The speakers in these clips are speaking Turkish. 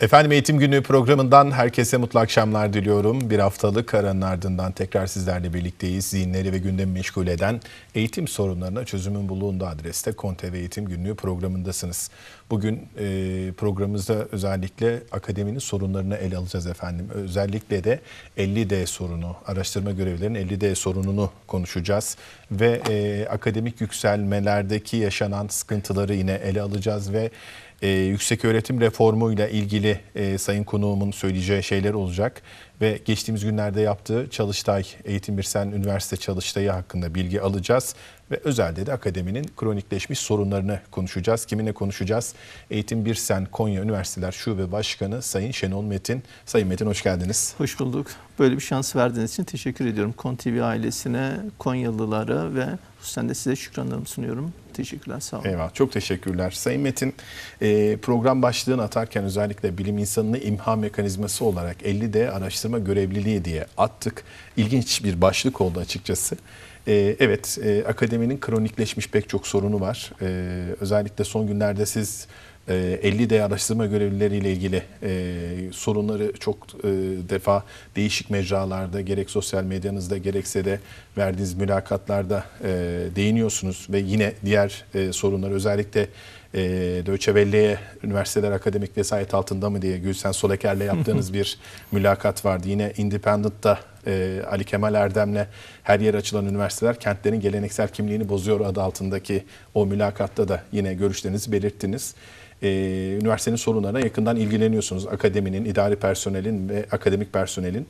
Efendim Eğitim Günü programından herkese mutlu akşamlar diliyorum. Bir haftalık aranın ardından tekrar sizlerle birlikteyiz. Zihinleri ve gündemi meşgul eden eğitim sorunlarına çözümün bulunduğu adreste Konte ve Eğitim Günlüğü programındasınız. Bugün e, programımızda özellikle akademinin sorunlarını ele alacağız efendim. Özellikle de 50D sorunu, araştırma görevlilerinin 50D sorununu konuşacağız. Ve e, akademik yükselmelerdeki yaşanan sıkıntıları yine ele alacağız ve e, yüksek öğretim reformuyla ilgili e, Sayın Konuğumun söyleyeceği şeyler olacak. Ve geçtiğimiz günlerde yaptığı Çalıştay, Eğitim Birsen Üniversite Çalıştay'ı hakkında bilgi alacağız. Ve özelde de akademinin kronikleşmiş sorunlarını konuşacağız. Kiminle konuşacağız? Eğitim Birsen Konya Üniversiteler Şube Başkanı Sayın Şenol Metin. Sayın Metin hoş geldiniz. Hoş bulduk. Böyle bir şans verdiğiniz için teşekkür ediyorum. Kon TV ailesine, Konyalılara ve hususen de size şükranlarımı sunuyorum. Teşekkürler, sağ olun. Eyvallah, çok teşekkürler. Sayın Metin, e, program başlığını atarken özellikle bilim insanını imha mekanizması olarak 50D araştırma görevliliği diye attık. İlginç bir başlık oldu açıkçası. E, evet, e, akademinin kronikleşmiş pek çok sorunu var. Özellikle son günlerde siz 50 D araştırma görevlileriyle ilgili e, sorunları çok e, defa değişik mecralarda gerek sosyal medyanızda gerekse de verdiğiniz mülakatlarda e, değiniyorsunuz ve yine diğer e, sorunlar özellikle e, Deutsche Welle'ye üniversiteler akademik vesayet altında mı diye Gülsen Soleker'le yaptığınız bir mülakat vardı. Yine Independent'ta e, Ali Kemal Erdem'le her yer açılan üniversiteler kentlerin geleneksel kimliğini bozuyor adı altındaki o mülakatta da yine görüşlerinizi belirttiniz e, üniversitenin sorunlarına yakından ilgileniyorsunuz. Akademinin, idari personelin ve akademik personelin.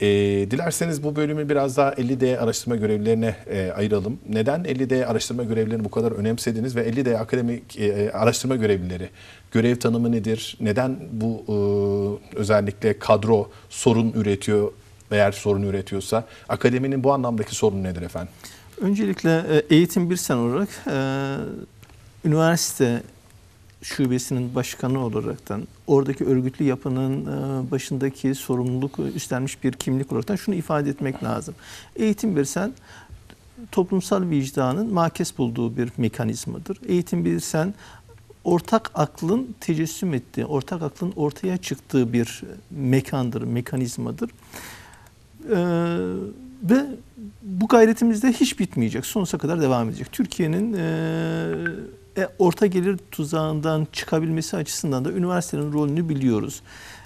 E, dilerseniz bu bölümü biraz daha 50D araştırma görevlilerine e, ayıralım. Neden 50D araştırma görevlilerini bu kadar önemsediniz ve 50D akademik e, araştırma görevlileri görev tanımı nedir? Neden bu e, özellikle kadro sorun üretiyor eğer sorun üretiyorsa? Akademinin bu anlamdaki sorunu nedir efendim? Öncelikle e, eğitim bir sen olarak e, üniversite şubesinin başkanı olaraktan oradaki örgütlü yapının e, başındaki sorumluluk üstlenmiş bir kimlik olaraktan şunu ifade etmek lazım. Eğitim versen toplumsal vicdanın makes bulduğu bir mekanizmadır. Eğitim bilirsen ortak aklın tecessüm ettiği, ortak aklın ortaya çıktığı bir mekandır, mekanizmadır. Ee, ve bu gayretimiz de hiç bitmeyecek, sonsuza kadar devam edecek. Türkiye'nin e, e, orta gelir tuzağından çıkabilmesi açısından da üniversitenin rolünü biliyoruz.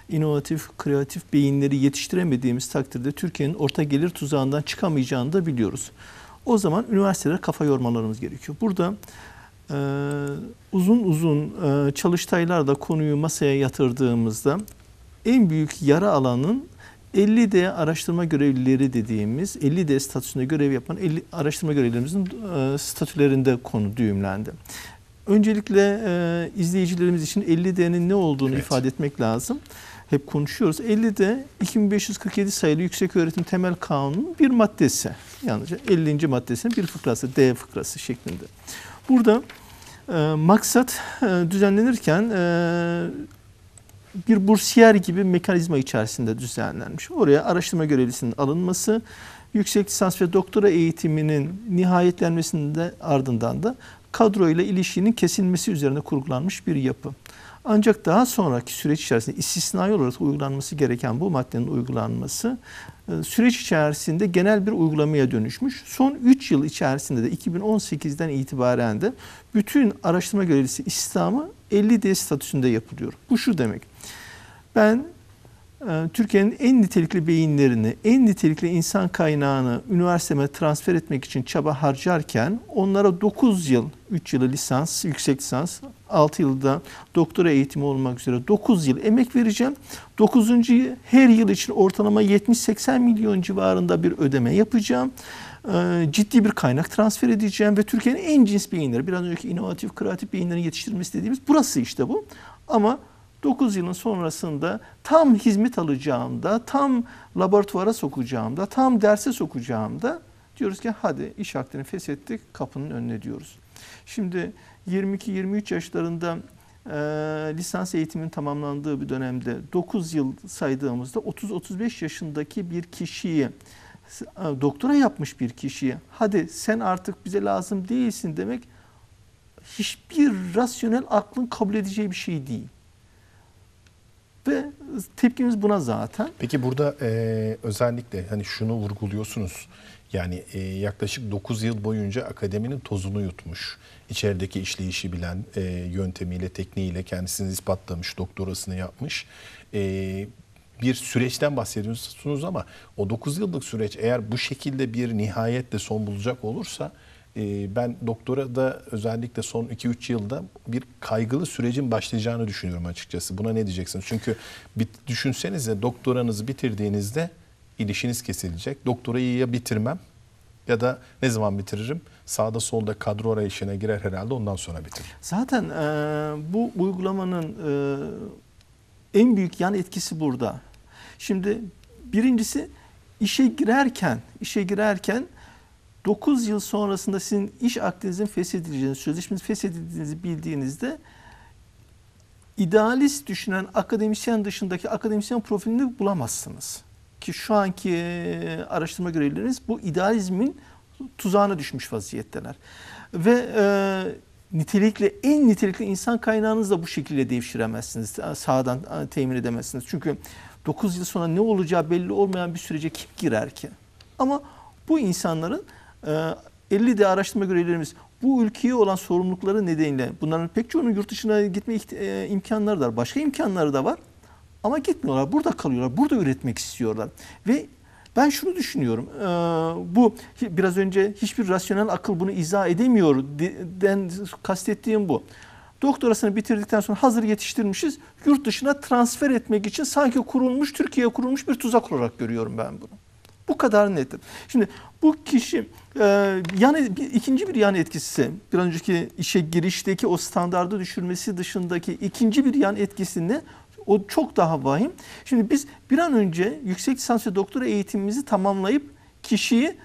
İnovatif, kreatif beyinleri yetiştiremediğimiz takdirde Türkiye'nin orta gelir tuzağından çıkamayacağını da biliyoruz. O zaman üniversitelere kafa yormalarımız gerekiyor. Burada e, uzun uzun e, çalıştaylarda konuyu masaya yatırdığımızda en büyük yara alanın 50D araştırma görevlileri dediğimiz 50D statüsünde görev yapan 50 araştırma görevlilerimizin e, statülerinde konu düğümlendi. Öncelikle e, izleyicilerimiz için 50D'nin ne olduğunu evet. ifade etmek lazım. Hep konuşuyoruz. 50D 2547 sayılı Yüksek Öğretim Temel Kanunu'nun bir maddesi. Yalnızca 50. maddesinin bir fıkrası, D fıkrası şeklinde. Burada e, maksat e, düzenlenirken e, bir bursiyer gibi mekanizma içerisinde düzenlenmiş. Oraya araştırma görevlisinin alınması, yüksek lisans ve doktora eğitiminin nihayetlenmesinde ardından da kadro ile ilişkinin kesilmesi üzerine kurgulanmış bir yapı. Ancak daha sonraki süreç içerisinde istisnai olarak uygulanması gereken bu maddenin uygulanması e, süreç içerisinde genel bir uygulamaya dönüşmüş. Son 3 yıl içerisinde de 2018'den itibaren de bütün araştırma görevlisi İslam'ı 50D statüsünde yapılıyor. Bu şu demek. Ben Türkiye'nin en nitelikli beyinlerini, en nitelikli insan kaynağını üniversiteme transfer etmek için çaba harcarken onlara 9 yıl, 3 yılı lisans, yüksek lisans, 6 yılda doktora eğitimi olmak üzere 9 yıl emek vereceğim. 9. her yıl için ortalama 70-80 milyon civarında bir ödeme yapacağım e, ciddi bir kaynak transfer edeceğim ve Türkiye'nin en cins beyinleri, biraz önceki inovatif, kreatif beyinlerin yetiştirilmesi dediğimiz burası işte bu. Ama 9 yılın sonrasında tam hizmet alacağımda, tam laboratuvara sokacağımda, tam derse sokacağımda diyoruz ki hadi iş akdini feshettik kapının önüne diyoruz. Şimdi 22-23 yaşlarında e, lisans eğitimin tamamlandığı bir dönemde 9 yıl saydığımızda 30-35 yaşındaki bir kişiyi doktora yapmış bir kişiye hadi sen artık bize lazım değilsin demek hiçbir rasyonel aklın kabul edeceği bir şey değil. Ve tepkimiz buna zaten. Peki burada e, özellikle hani şunu vurguluyorsunuz. Yani e, yaklaşık 9 yıl boyunca akademinin tozunu yutmuş. İçerideki işleyişi bilen e, yöntemiyle, tekniğiyle kendisini ispatlamış, doktorasını yapmış. E, bir süreçten bahsediyorsunuz ama o 9 yıllık süreç eğer bu şekilde bir nihayetle son bulacak olursa ben doktora da özellikle son 2-3 yılda bir kaygılı sürecin başlayacağını düşünüyorum açıkçası. Buna ne diyeceksiniz? Çünkü bir düşünsenize doktoranızı bitirdiğinizde ilişiniz kesilecek. Doktorayı ya bitirmem ya da ne zaman bitiririm? Sağda solda kadro arayışına girer herhalde ondan sonra bitiririm. Zaten e, bu uygulamanın e, en büyük yan etkisi burada. Şimdi birincisi işe girerken, işe girerken 9 yıl sonrasında sizin iş akdinizin feshedileceğini, sözleşmenizin feshedildiğinizi bildiğinizde idealist düşünen akademisyen dışındaki akademisyen profilini bulamazsınız. Ki şu anki araştırma görevlileriniz bu idealizmin tuzağına düşmüş vaziyetteler. Ve e, nitelikli, en nitelikli insan kaynağınızı da bu şekilde devşiremezsiniz. Sağdan temin edemezsiniz. Çünkü 9 yıl sonra ne olacağı belli olmayan bir sürece kim girer ki? Ama bu insanların 50 e, de araştırma görevlilerimiz bu ülkeye olan sorumlulukları nedeniyle bunların pek çoğunun yurt dışına gitme e, imkanları da var. Başka imkanları da var. Ama gitmiyorlar. Burada kalıyorlar. Burada üretmek istiyorlar. Ve ben şunu düşünüyorum. E, bu biraz önce hiçbir rasyonel akıl bunu izah edemiyor den kastettiğim bu. Doktorasını bitirdikten sonra hazır yetiştirmişiz. Yurt dışına transfer etmek için sanki kurulmuş, Türkiye'ye kurulmuş bir tuzak olarak görüyorum ben bunu. Bu kadar netim. Şimdi bu kişi e, yani ikinci bir yan etkisi bir önceki işe girişteki o standardı düşürmesi dışındaki ikinci bir yan etkisi ne? O çok daha vahim. Şimdi biz bir an önce yüksek lisans ve doktora eğitimimizi tamamlayıp kişiyi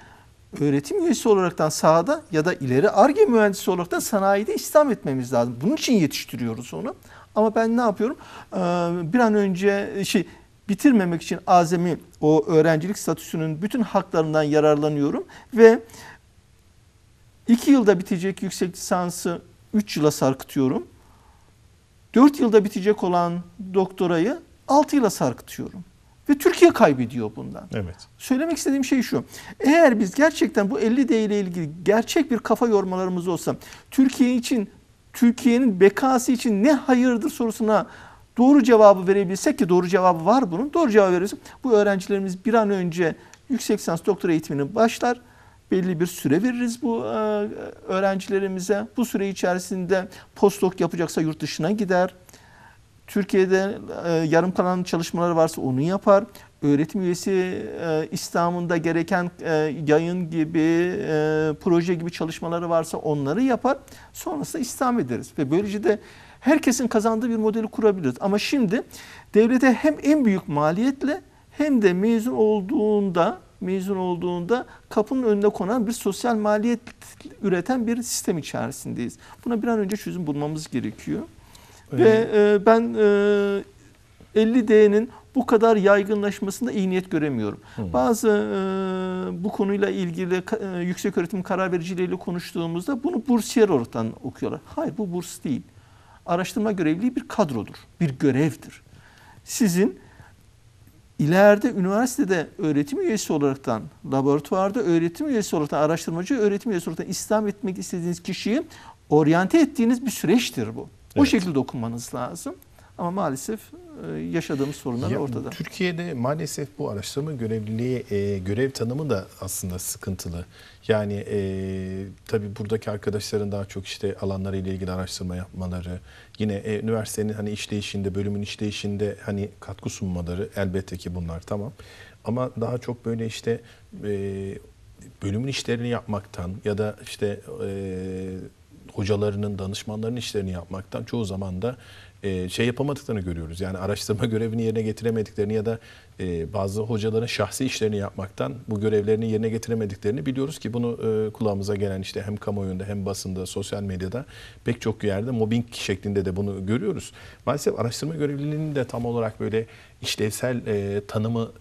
öğretim üyesi olaraktan sahada ya da ileri ARGE mühendisi olaraktan sanayide istihdam etmemiz lazım. Bunun için yetiştiriyoruz onu. Ama ben ne yapıyorum? Ee, bir an önce şey bitirmemek için azami o öğrencilik statüsünün bütün haklarından yararlanıyorum ve iki yılda bitecek yüksek lisansı üç yıla sarkıtıyorum. Dört yılda bitecek olan doktorayı altı yıla sarkıtıyorum. Ve Türkiye kaybediyor bundan. Evet. Söylemek istediğim şey şu. Eğer biz gerçekten bu 50D ile ilgili gerçek bir kafa yormalarımız olsa Türkiye için Türkiye'nin bekası için ne hayırdır sorusuna doğru cevabı verebilsek ki doğru cevabı var bunun. Doğru cevabı verirsek bu öğrencilerimiz bir an önce yüksek lisans doktora eğitimini başlar. Belli bir süre veririz bu e, öğrencilerimize. Bu süre içerisinde postdoc yapacaksa yurt dışına gider. Türkiye'de e, yarım kalan çalışmaları varsa onu yapar. Öğretim üyesi e, İslam'ında gereken yayın gibi, proje gibi çalışmaları varsa onları yapar. Sonrasında İslam ederiz. Ve böylece de herkesin kazandığı bir modeli kurabiliriz. Ama şimdi devlete hem en büyük maliyetle hem de mezun olduğunda mezun olduğunda kapının önünde konan bir sosyal maliyet üreten bir sistem içerisindeyiz. Buna bir an önce çözüm bulmamız gerekiyor. Öyle. Ve e, ben e, 50D'nin bu kadar yaygınlaşmasında iyi niyet göremiyorum. Hı. Bazı e, bu konuyla ilgili e, yüksek öğretim karar vericileriyle konuştuğumuzda bunu bursiyer olarak okuyorlar. Hayır bu burs değil araştırma görevliliği bir kadrodur, bir görevdir. Sizin ileride üniversitede öğretim üyesi olaraktan, laboratuvarda öğretim üyesi olaraktan, araştırmacı öğretim üyesi olaraktan istihdam etmek istediğiniz kişiyi oryante ettiğiniz bir süreçtir bu. O şekilde okunmanız lazım. Ama maalesef e, yaşadığımız sorunlar ya, ortada. Türkiye'de maalesef bu araştırma görevliliği e, görev tanımı da aslında sıkıntılı. Yani e, tabii buradaki arkadaşların daha çok işte alanları ile ilgili araştırma yapmaları, yine e, üniversitenin hani işleyişinde, bölümün işleyişinde hani katkı sunmaları elbette ki bunlar tamam. Ama daha çok böyle işte e, bölümün işlerini yapmaktan ya da işte e, hocalarının, danışmanların işlerini yapmaktan çoğu zaman da e, şey yapamadıklarını görüyoruz. Yani araştırma görevini yerine getiremediklerini ya da e, bazı hocaların şahsi işlerini yapmaktan bu görevlerini yerine getiremediklerini biliyoruz ki bunu e, kulağımıza gelen işte hem kamuoyunda hem basında, sosyal medyada pek çok yerde mobbing şeklinde de bunu görüyoruz. Maalesef araştırma görevliliğinin de tam olarak böyle işlevsel tanımı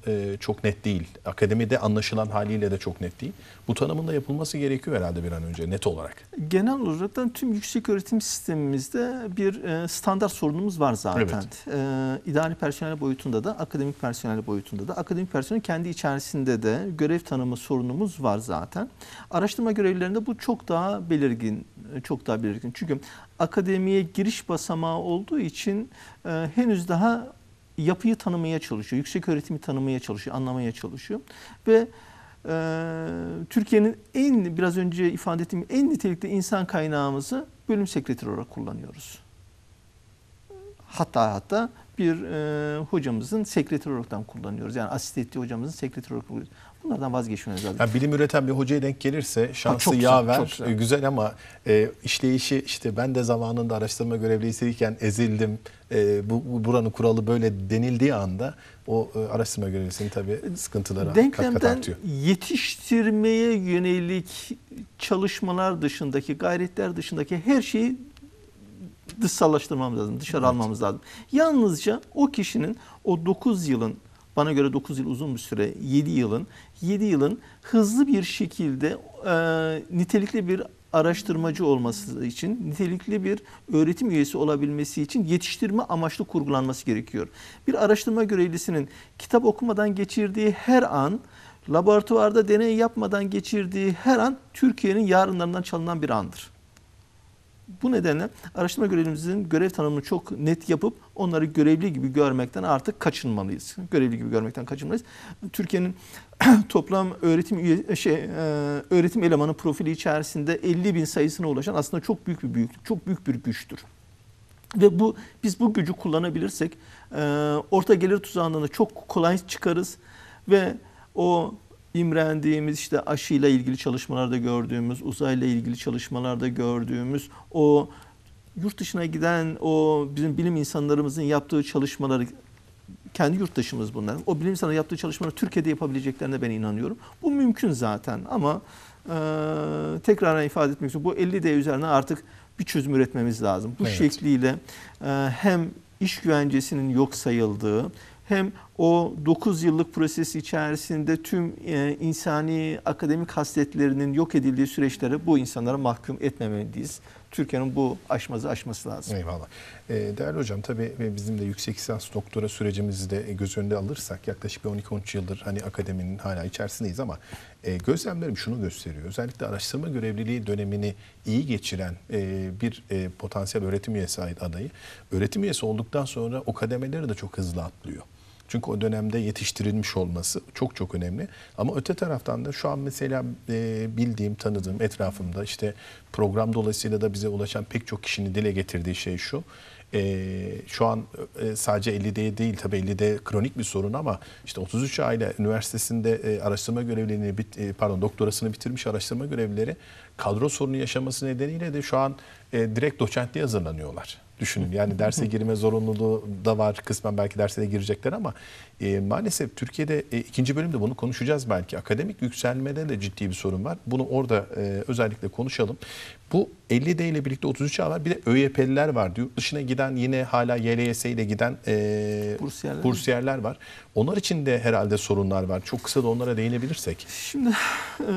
çok net değil. Akademide anlaşılan haliyle de çok net değil. Bu tanımın da yapılması gerekiyor herhalde bir an önce net olarak. Genel olarak tüm yüksek öğretim sistemimizde bir standart sorun sorunumuz var zaten. Ee, idari personel boyutunda da, akademik personel boyutunda da, akademik personel kendi içerisinde de görev tanımı sorunumuz var zaten. Araştırma görevlilerinde bu çok daha belirgin, çok daha belirgin. Çünkü akademiye giriş basamağı olduğu için e, henüz daha yapıyı tanımaya çalışıyor, yüksek öğretimi tanımaya çalışıyor, anlamaya çalışıyor ve e, Türkiye'nin en biraz önce ifade ettiğim en nitelikli insan kaynağımızı bölüm sekreteri olarak kullanıyoruz. Hatta hatta bir e, hocamızın sekreter olaraktan kullanıyoruz. Yani asist ettiği hocamızın sekreter olarak kullanıyoruz. Bunlardan vazgeçmemiz lazım. Yani bilim üreten bir hocaya denk gelirse şansı çok güzel, yaver güzel. e, güzel ama e, işleyişi işte ben de zamanında araştırma görevlisiyken ezildim. E, bu, bu buranın kuralı böyle denildiği anda o e, araştırma görevlisinin tabii sıkıntıları kat kat Denklemden artıyor. yetiştirmeye yönelik çalışmalar dışındaki, gayretler dışındaki her şeyi dışsallaştırmamız lazım, dışarı Evet. almamız lazım. Yalnızca o kişinin o 9 yılın, bana göre 9 yıl uzun bir süre, 7 yılın, 7 yılın hızlı bir şekilde e, nitelikli bir araştırmacı olması için, nitelikli bir öğretim üyesi olabilmesi için yetiştirme amaçlı kurgulanması gerekiyor. Bir araştırma görevlisinin kitap okumadan geçirdiği her an, laboratuvarda deney yapmadan geçirdiği her an Türkiye'nin yarınlarından çalınan bir andır. Bu nedenle araştırma görevlimizin görev tanımını çok net yapıp onları görevli gibi görmekten artık kaçınmalıyız. Görevli gibi görmekten kaçınmalıyız. Türkiye'nin toplam öğretim üye, şey, e, öğretim elemanı profili içerisinde 50 bin sayısına ulaşan aslında çok büyük bir büyüklük, çok büyük bir güçtür. Ve bu biz bu gücü kullanabilirsek e, orta gelir tuzağından da çok kolay çıkarız ve o imrendiğimiz işte aşıyla ilgili çalışmalarda gördüğümüz, uzayla ilgili çalışmalarda gördüğümüz o yurt dışına giden o bizim bilim insanlarımızın yaptığı çalışmaları kendi yurttaşımız bunlar. O bilim insanları yaptığı çalışmaları Türkiye'de yapabileceklerine ben inanıyorum. Bu mümkün zaten ama e, tekrar ifade etmek istiyorum. Bu 50D üzerine artık bir çözüm üretmemiz lazım. Bu Evet. şekliyle e, hem iş güvencesinin yok sayıldığı hem o 9 yıllık prosesi içerisinde tüm e, insani akademik hasletlerinin yok edildiği süreçlere bu insanlara mahkum etmemeliyiz. Türkiye'nin bu aşmazı aşması lazım. Eyvallah. Ee, değerli hocam tabii e, bizim de yüksek lisans doktora sürecimizi de göz önünde alırsak yaklaşık bir 12-13 yıldır hani akademinin hala içerisindeyiz ama e, gözlemlerim şunu gösteriyor. Özellikle araştırma görevliliği dönemini iyi geçiren e, bir e, potansiyel öğretim üyesi adayı öğretim üyesi olduktan sonra o kademeleri de çok hızlı atlıyor. Çünkü o dönemde yetiştirilmiş olması çok çok önemli. Ama öte taraftan da şu an mesela e, bildiğim, tanıdığım etrafımda işte program dolayısıyla da bize ulaşan pek çok kişinin dile getirdiği şey şu. E, şu an e, sadece 50D değil tabii 50D kronik bir sorun ama işte 33 aile üniversitesinde e, araştırma görevliliğini bit, e, pardon doktorasını bitirmiş araştırma görevlileri kadro sorunu yaşaması nedeniyle de şu an e, direkt doçentliğe hazırlanıyorlar. Düşünün yani derse girme zorunluluğu da var. Kısmen belki derse de girecekler ama e, maalesef Türkiye'de e, ikinci bölümde bunu konuşacağız belki. Akademik yükselmede de ciddi bir sorun var. Bunu orada e, özellikle konuşalım. Bu 50D ile birlikte 33 A var. Bir de ÖYP'liler var. Yurt dışına giden yine hala YLS ile giden e, Bursiyerler. bursiyerler var. Onlar için de herhalde sorunlar var. Çok kısa da onlara değinebilirsek. Şimdi e,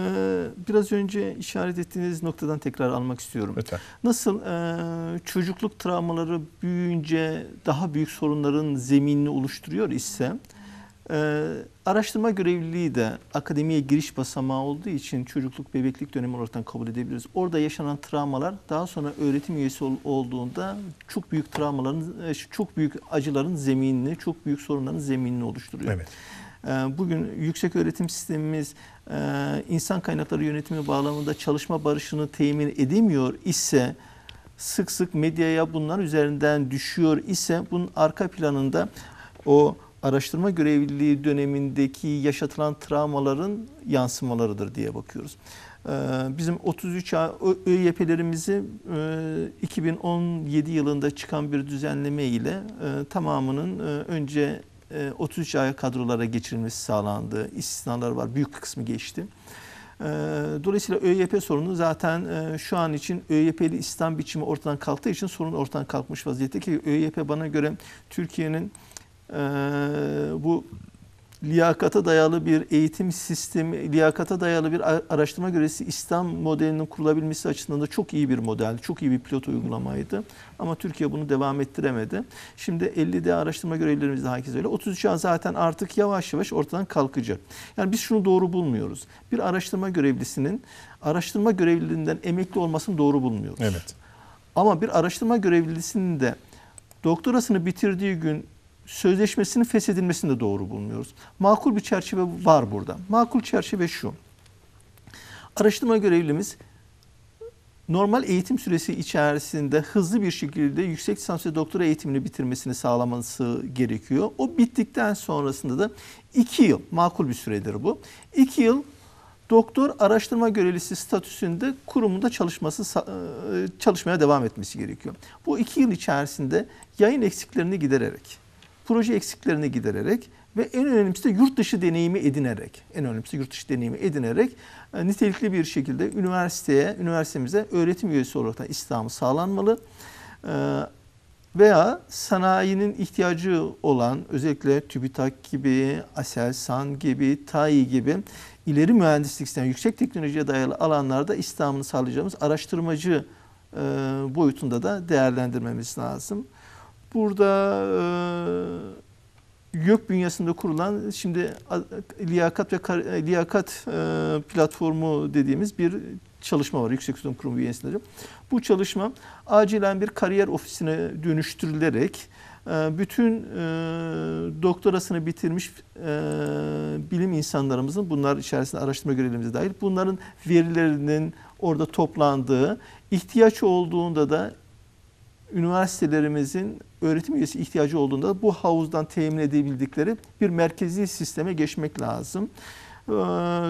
biraz önce işaret ettiğiniz noktadan tekrar almak istiyorum. Lütfen. Nasıl e, çocukluk travmaları büyüyünce daha büyük sorunların zeminini oluşturuyor ise e, araştırma görevliliği de akademiye giriş basamağı olduğu için çocukluk bebeklik dönemi olarak kabul edebiliriz. Orada yaşanan travmalar daha sonra öğretim üyesi ol- olduğunda çok büyük travmaların, e, çok büyük acıların zeminini, çok büyük sorunların zeminini oluşturuyor. Evet. Ee, Bugün yüksek öğretim sistemimiz e, insan kaynakları yönetimi bağlamında çalışma barışını temin edemiyor ise sık sık medyaya bunlar üzerinden düşüyor ise bunun arka planında o araştırma görevliliği dönemindeki yaşatılan travmaların yansımalarıdır diye bakıyoruz. Ee, Bizim 33 A Ö- ÖYP'lerimizi e, 2017 yılında çıkan bir düzenleme ile e, tamamının e, önce e, 33 aya kadrolara geçirilmesi sağlandı. İstisnalar var. Büyük kısmı geçti. E, Dolayısıyla ÖYP sorunu zaten e, şu an için ÖYP'li İslam biçimi ortadan kalktığı için sorun ortadan kalkmış vaziyette ki ÖYP bana göre Türkiye'nin e, bu liyakata dayalı bir eğitim sistemi, liyakata dayalı bir araştırma görevlisi İslam modelinin kurulabilmesi açısından da çok iyi bir model, çok iyi bir pilot uygulamaydı. Ama Türkiye bunu devam ettiremedi. Şimdi 50'de araştırma görevlilerimiz de herkes öyle. 33 an zaten artık yavaş yavaş ortadan kalkacak. Yani biz şunu doğru bulmuyoruz. Bir araştırma görevlisinin araştırma görevliliğinden emekli olmasını doğru bulmuyoruz. Evet. Ama bir araştırma görevlilisinin de doktorasını bitirdiği gün sözleşmesinin feshedilmesini de doğru bulmuyoruz. Makul bir çerçeve var burada. Makul çerçeve şu. Araştırma görevlimiz normal eğitim süresi içerisinde hızlı bir şekilde yüksek lisans ve doktora eğitimini bitirmesini sağlaması gerekiyor. O bittikten sonrasında da iki yıl, makul bir süredir bu. İki yıl doktor araştırma görevlisi statüsünde kurumunda çalışması e, çalışmaya devam etmesi gerekiyor. Bu iki yıl içerisinde yayın eksiklerini gidererek, proje eksiklerini gidererek ve en önemlisi de yurt dışı deneyimi edinerek, en önemlisi yurt dışı deneyimi edinerek e, nitelikli bir şekilde üniversiteye, üniversitemize öğretim üyesi olarak İslam'ı sağlanmalı. E, veya sanayinin ihtiyacı olan özellikle TÜBİTAK gibi, Aselsan gibi, TAİ gibi ileri mühendislik yüksek teknolojiye dayalı alanlarda İslam'ını sağlayacağımız araştırmacı e, boyutunda da değerlendirmemiz lazım. Burada e, YÖK bünyesinde kurulan şimdi liyakat ve liyakat e, platformu dediğimiz bir çalışma var Yüksek Öğretim Kurumu bünyesinde. Bu çalışma acilen bir kariyer ofisine dönüştürülerek e, bütün e, doktorasını bitirmiş e, bilim insanlarımızın bunlar içerisinde araştırma görevlerimize dahil bunların verilerinin orada toplandığı ihtiyaç olduğunda da üniversitelerimizin öğretim üyesi ihtiyacı olduğunda bu havuzdan temin edebildikleri bir merkezi sisteme geçmek lazım.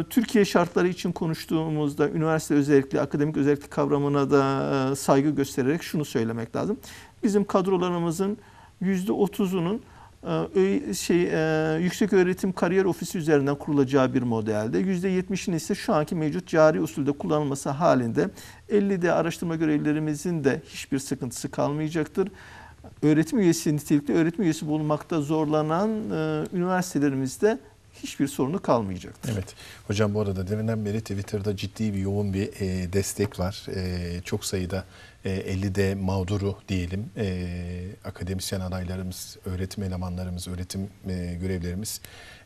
Türkiye şartları için konuştuğumuzda üniversite özellikle akademik özellikle kavramına da saygı göstererek şunu söylemek lazım. Bizim kadrolarımızın %30'unun e, şey e, yüksek öğretim kariyer ofisi üzerinden kurulacağı bir modelde %70'in ise şu anki mevcut cari usulde kullanılması halinde 50'de araştırma görevlilerimizin de hiçbir sıkıntısı kalmayacaktır. Öğretim üyesi nitelikli öğretim üyesi bulmakta zorlanan e, üniversitelerimizde hiçbir sorunu kalmayacaktır. Evet. Hocam bu arada deminden beri Twitter'da ciddi bir yoğun bir e, destek var. Çok sayıda e, 50'de mağduru diyelim. E, akademisyen adaylarımız, öğretim elemanlarımız, öğretim e, görevlerimiz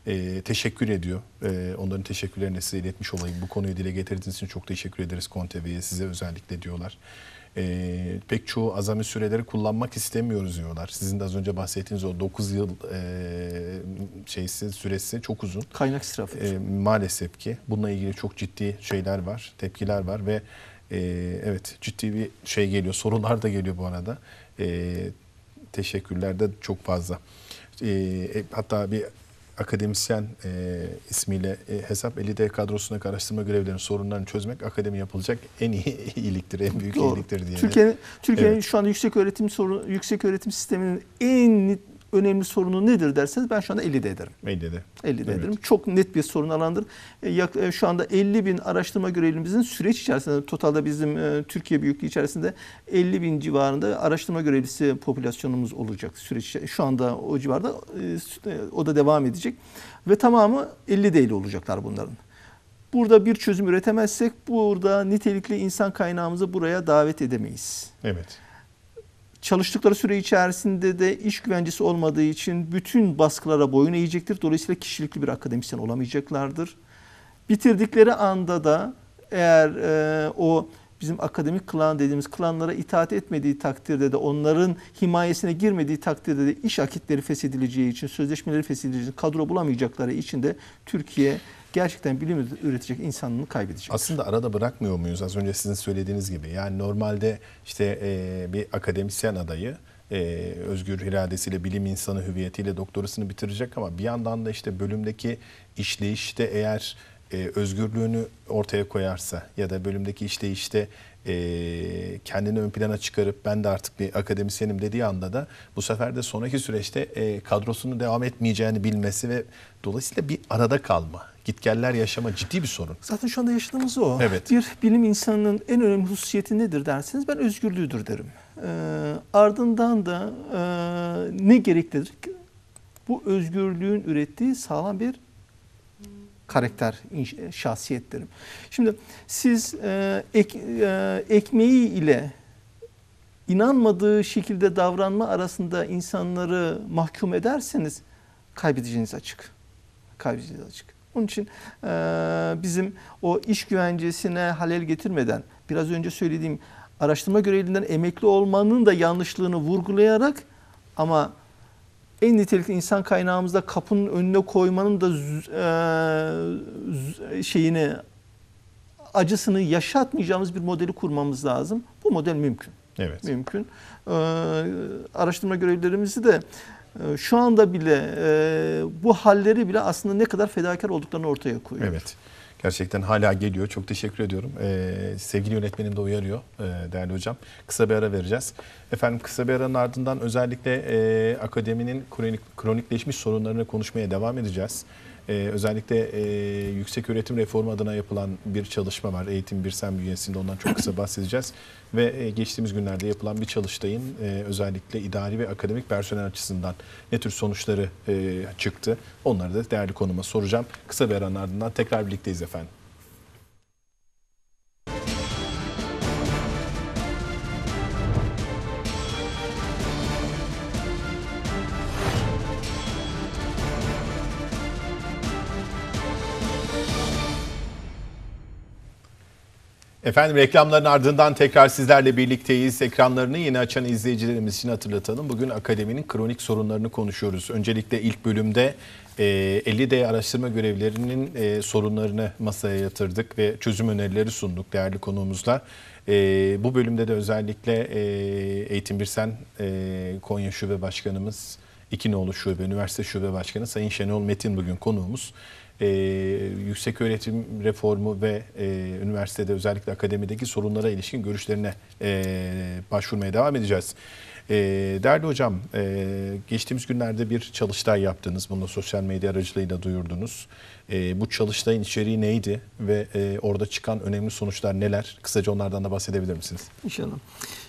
e, teşekkür ediyor. E, onların teşekkürlerini size iletmiş olayım. Bu konuyu dile getirdiğiniz için çok teşekkür ederiz Konteve'ye. Size özellikle diyorlar. E, pek çoğu azami süreleri kullanmak istemiyoruz diyorlar. Sizin de az önce bahsettiğiniz o 9 yıl e, şeysi süresi çok uzun. Kaynak israfı. E, maalesef ki bununla ilgili çok ciddi şeyler var, tepkiler var ve e, evet ciddi bir şey geliyor. Sorular da geliyor bu arada. E, teşekkürler de çok fazla. E, hatta bir akademisyen e, ismiyle e, Hesap 50D kadrosundaki araştırma görevlerinin sorunlarını çözmek akademi yapılacak en iyi iyiliktir, en büyük Doğru. iyiliktir diye. Türkiye'nin Türkiye'nin evet. şu anda yüksek öğretim sorun yüksek öğretim sisteminin en önemli sorunu nedir derseniz ben şu anda 50'de ederim. 50'de. 50'de evet. ederim. Çok net bir sorun alandır. E, e, şu anda 50 bin araştırma görevlimizin süreç içerisinde totalde bizim e, Türkiye büyüklüğü içerisinde 50 bin civarında araştırma görevlisi popülasyonumuz olacak süreç. Şu anda o civarda o da devam edecek. Ve tamamı 50 değil olacaklar bunların. Burada bir çözüm üretemezsek burada nitelikli insan kaynağımızı buraya davet edemeyiz. Evet. Çalıştıkları süre içerisinde de iş güvencesi olmadığı için bütün baskılara boyun eğecektir. Dolayısıyla kişilikli bir akademisyen olamayacaklardır. Bitirdikleri anda da eğer e, o bizim akademik klan dediğimiz klanlara itaat etmediği takdirde de onların himayesine girmediği takdirde de iş akitleri feshedileceği için, sözleşmeleri feshedileceği için kadro bulamayacakları için de Türkiye gerçekten bilim üretecek insanını kaybedecek. Aslında arada bırakmıyor muyuz az önce sizin söylediğiniz gibi? Yani normalde işte e, bir akademisyen adayı e, özgür iradesiyle, bilim insanı hüviyetiyle doktorasını bitirecek ama bir yandan da işte bölümdeki işleyişte eğer e, özgürlüğünü ortaya koyarsa ya da bölümdeki işleyişte e, kendini ön plana çıkarıp ben de artık bir akademisyenim dediği anda da bu sefer de sonraki süreçte e, kadrosunu devam etmeyeceğini bilmesi ve dolayısıyla bir arada kalma gitgeller yaşama ciddi bir sorun. Zaten şu anda yaşadığımız o. Evet. Bir bilim insanının en önemli hususiyeti nedir derseniz ben özgürlüğüdür derim. E, ardından da e, ne gereklidir? bu özgürlüğün ürettiği sağlam bir karakter, inş- şahsiyet derim. Şimdi siz e, ek, e, ekmeği ile inanmadığı şekilde davranma arasında insanları mahkum ederseniz kaybedeceğiniz açık. Kaybedeceğiniz açık. Onun için e, bizim o iş güvencesine halel getirmeden biraz önce söylediğim araştırma görevliliğinden emekli olmanın da yanlışlığını vurgulayarak ama en nitelikli insan kaynağımızda kapının önüne koymanın da e, şeyini acısını yaşatmayacağımız bir modeli kurmamız lazım. Bu model mümkün. Evet. Mümkün. Ee, araştırma görevlilerimizi de şu anda bile e, bu halleri bile aslında ne kadar fedakar olduklarını ortaya koyuyor. Evet. Gerçekten hala geliyor. Çok teşekkür ediyorum. Ee, sevgili yönetmenim de uyarıyor e, değerli hocam. Kısa bir ara vereceğiz. Efendim kısa bir aranın ardından özellikle e, akademinin kronik, kronikleşmiş sorunlarını konuşmaya devam edeceğiz. E, özellikle e, yüksek öğretim reformu adına yapılan bir çalışma var. Eğitim Birsem bünyesinde ondan çok kısa bahsedeceğiz. Ve e, geçtiğimiz günlerde yapılan bir çalıştayın e, özellikle idari ve akademik personel açısından ne tür sonuçları e, çıktı onları da değerli konuma soracağım. Kısa bir aranın ardından tekrar birlikteyiz efendim. Efendim reklamların ardından tekrar sizlerle birlikteyiz. Ekranlarını yeni açan izleyicilerimiz için hatırlatalım. Bugün akademinin kronik sorunlarını konuşuyoruz. Öncelikle ilk bölümde e, 50D araştırma görevlilerinin e, sorunlarını masaya yatırdık ve çözüm önerileri sunduk değerli konuğumuzla. E, bu bölümde de özellikle e, Eğitim Birsen e, Konya Şube Başkanımız, İkinoğlu Şube, Üniversite Şube Başkanı Sayın Şenol Metin bugün konuğumuz e, yüksek öğretim reformu ve e, üniversitede özellikle akademideki sorunlara ilişkin görüşlerine e, başvurmaya devam edeceğiz. E, değerli hocam, e, geçtiğimiz günlerde bir çalıştay yaptınız. Bunu sosyal medya aracılığıyla duyurdunuz. E, bu çalıştayın içeriği neydi ve e, orada çıkan önemli sonuçlar neler? Kısaca onlardan da bahsedebilir misiniz? İnşallah.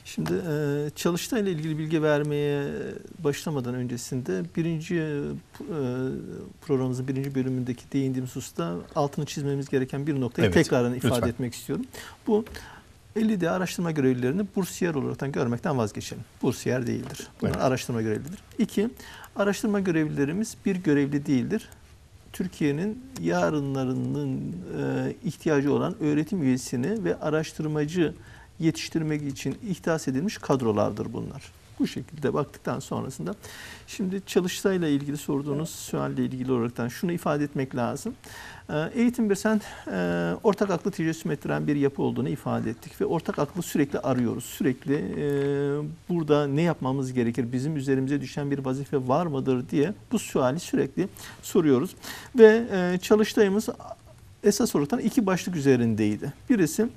Şimdi e, çalıştayla ilgili bilgi vermeye başlamadan öncesinde birinci e, programımızın birinci bölümündeki değindiğimiz hususta altını çizmemiz gereken bir noktayı Evet, tekrardan ifade lütfen. etmek istiyorum. Bu 50'de araştırma görevlilerini bursiyer olarak görmekten vazgeçelim. Bursiyer değildir. Bunlar Evet. araştırma görevlidir. İki, araştırma görevlilerimiz bir görevli değildir. Türkiye'nin yarınlarının e, ihtiyacı olan öğretim üyesini ve araştırmacı yetiştirmek için ihdas edilmiş kadrolardır bunlar. Bu şekilde baktıktan sonrasında şimdi çalıştayla ilgili sorduğunuz sualle ilgili olaraktan şunu ifade etmek lazım. Ee, Eğitim bir sen e, ortak aklı tecessüm ettiren bir yapı olduğunu ifade ettik ve ortak aklı sürekli arıyoruz. Sürekli e, burada ne yapmamız gerekir, bizim üzerimize düşen bir vazife var mıdır diye bu suali sürekli soruyoruz. Ve e, çalıştayımız esas olarak iki başlık üzerindeydi. Birisi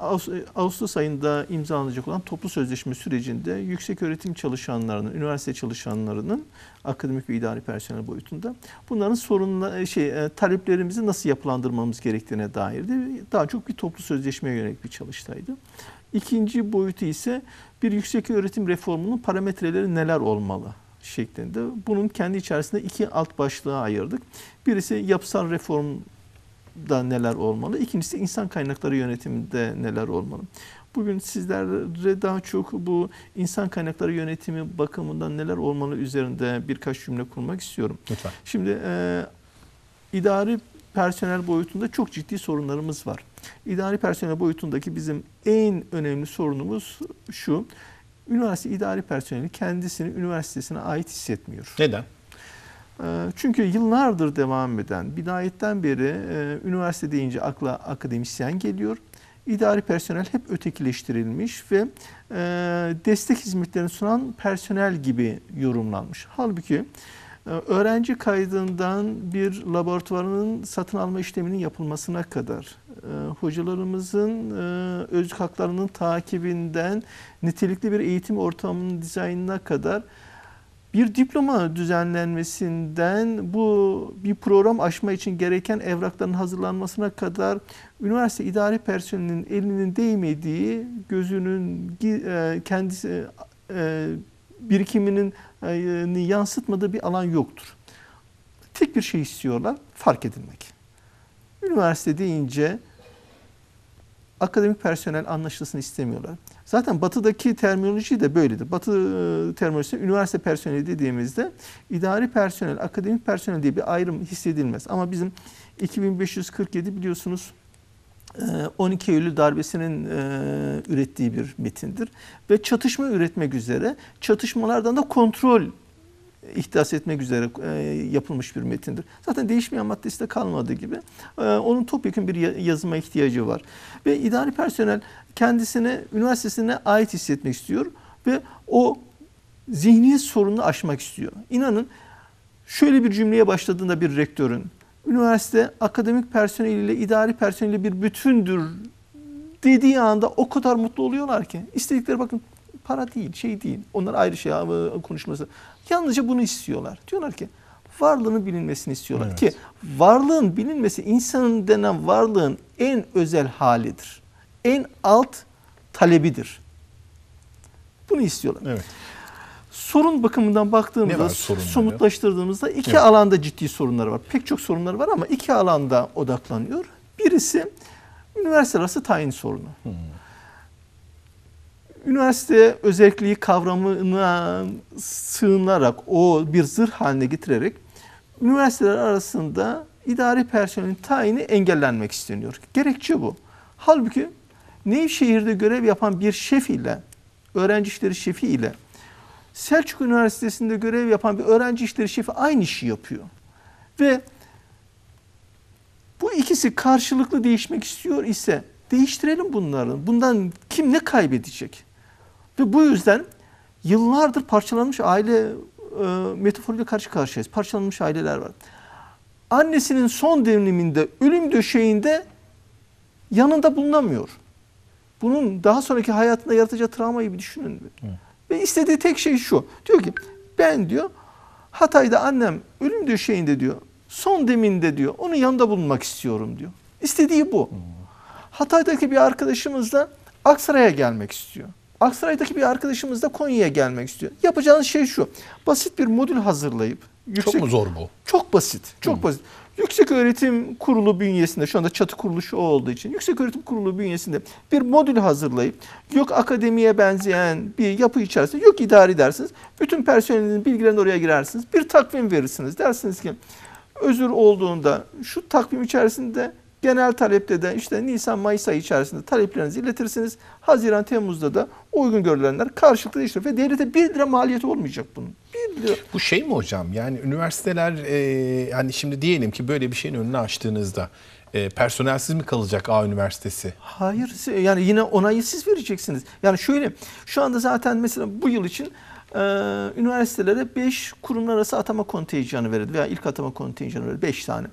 Ağustos- Ağustos ayında imzalanacak olan toplu sözleşme sürecinde yüksek öğretim çalışanlarının, üniversite çalışanlarının akademik ve idari personel boyutunda bunların sorunla şey e, taleplerimizi nasıl yapılandırmamız gerektiğine dairdi. Daha çok bir toplu sözleşmeye yönelik bir çalıştaydı. İkinci boyutu ise bir yüksek öğretim reformunun parametreleri neler olmalı şeklinde. Bunun kendi içerisinde iki alt başlığa ayırdık. Birisi yapısal reform da neler olmalı? İkincisi insan kaynakları yönetiminde neler olmalı? Bugün sizlere daha çok bu insan kaynakları yönetimi bakımından neler olmalı üzerinde birkaç cümle kurmak istiyorum. Lütfen. Şimdi e, idari personel boyutunda çok ciddi sorunlarımız var. İdari personel boyutundaki bizim en önemli sorunumuz şu. Üniversite idari personeli kendisini üniversitesine ait hissetmiyor. Neden? Ee, Çünkü yıllardır devam eden, bidayetten beri e, üniversite deyince akla akademisyen geliyor. İdari personel hep ötekileştirilmiş ve e, destek hizmetlerini sunan personel gibi yorumlanmış. Halbuki e, öğrenci kaydından bir laboratuvarın satın alma işleminin yapılmasına kadar, hocalarımızın özlük haklarının takibinden nitelikli bir eğitim ortamının dizaynına kadar bir diploma düzenlenmesinden bu bir program aşma için gereken evrakların hazırlanmasına kadar üniversite idari personelinin elinin değmediği, gözünün e, kendisi e, birikiminin e, yansıtmadığı bir alan yoktur. Tek bir şey istiyorlar, fark edilmek. Üniversite deyince akademik personel anlaşılsın istemiyorlar. Zaten batıdaki terminoloji de böyledir. Batı e, terminolojisi üniversite personeli dediğimizde idari personel, akademik personel diye bir ayrım hissedilmez. Ama bizim 2547 biliyorsunuz 12 e, Eylül darbesinin e, ürettiği bir metindir. Ve çatışma üretmek üzere çatışmalardan da kontrol ihdas etmek üzere e, yapılmış bir metindir. Zaten değişmeyen maddesi de kalmadığı gibi e, onun topyekun bir yazıma ihtiyacı var. Ve idari personel kendisine üniversitesine ait hissetmek istiyor ve o zihniyet sorununu aşmak istiyor. İnanın şöyle bir cümleye başladığında bir rektörün üniversite akademik personeliyle idari personeliyle bir bütündür dediği anda o kadar mutlu oluyorlar ki istedikleri bakın para değil, şey değil. Onlar ayrı şey konuşması. Yalnızca bunu istiyorlar. Diyorlar ki varlığının bilinmesini istiyorlar evet. ki varlığın bilinmesi insanın denen varlığın en özel halidir. En alt talebidir. Bunu istiyorlar. Evet. Sorun bakımından baktığımızda, somutlaştırdığımızda iki evet. alanda ciddi sorunlar var. Pek çok sorunlar var ama iki alanda odaklanıyor. Birisi üniversite arası tayin sorunu. Hmm üniversite özelliği kavramına sığınarak o bir zırh haline getirerek üniversiteler arasında idari personelin tayini engellenmek isteniyor. Gerekçe bu. Halbuki Nevşehir'de görev yapan bir şef ile, öğrenci işleri şefi ile Selçuk Üniversitesi'nde görev yapan bir öğrenci işleri şefi aynı işi yapıyor. Ve bu ikisi karşılıklı değişmek istiyor ise değiştirelim bunları. Bundan kim ne kaybedecek? Ve bu yüzden yıllardır parçalanmış aile e, metaforuyla karşı karşıyayız. Parçalanmış aileler var. Annesinin son devriminde ölüm döşeğinde yanında bulunamıyor. Bunun daha sonraki hayatında yaratacağı travmayı bir düşünün. Hı. Ve istediği tek şey şu. Diyor ki ben diyor Hatay'da annem ölüm döşeğinde diyor. Son deminde diyor. Onun yanında bulunmak istiyorum diyor. İstediği bu. Hatay'daki bir arkadaşımız da Aksaray'a gelmek istiyor. Aksaray'daki bir arkadaşımız da Konya'ya gelmek istiyor. Yapacağınız şey şu. Basit bir modül hazırlayıp yüksek, Çok mu zor bu? Çok basit. Çok Hı. basit. Yüksek Öğretim Kurulu bünyesinde şu anda çatı kuruluşu olduğu için Yüksek Öğretim Kurulu bünyesinde bir modül hazırlayıp yok akademiye benzeyen bir yapı içerisinde yok idari dersiniz. Bütün personelin bilgilerini oraya girersiniz. Bir takvim verirsiniz. Dersiniz ki özür olduğunda şu takvim içerisinde Genel talepte de işte Nisan-Mayıs ayı içerisinde taleplerinizi iletirsiniz. Haziran, Temmuz'da da uygun görülenler karşılıklı değiştirir. Ve devlete 1 lira maliyeti olmayacak bunun. 1 lira. Bu şey mi hocam? Yani üniversiteler e, yani şimdi diyelim ki böyle bir şeyin önünü açtığınızda e, personelsiz mi kalacak A Üniversitesi? Hayır. Yani yine onayı siz vereceksiniz. Yani şöyle şu anda zaten mesela bu yıl için e, üniversitelere 5 kurumlar arası atama kontenjanı verildi veya ilk atama kontenjanı verildi. 5 tane.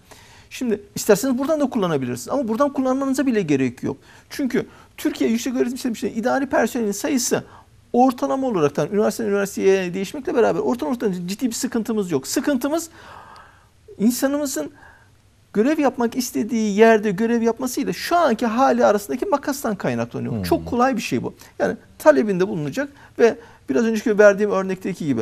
Şimdi isterseniz buradan da kullanabilirsiniz ama buradan kullanmanıza bile gerek yok. Çünkü Türkiye Yüksek Öğretim Sistemi idari personelin sayısı ortalama olaraktan üniversite üniversiteye değişmekle beraber ortalama olarak ciddi bir sıkıntımız yok. Sıkıntımız insanımızın görev yapmak istediği yerde görev yapmasıyla şu anki hali arasındaki makastan kaynaklanıyor. Hmm. Çok kolay bir şey bu. Yani talebinde bulunacak ve biraz önceki verdiğim örnekteki gibi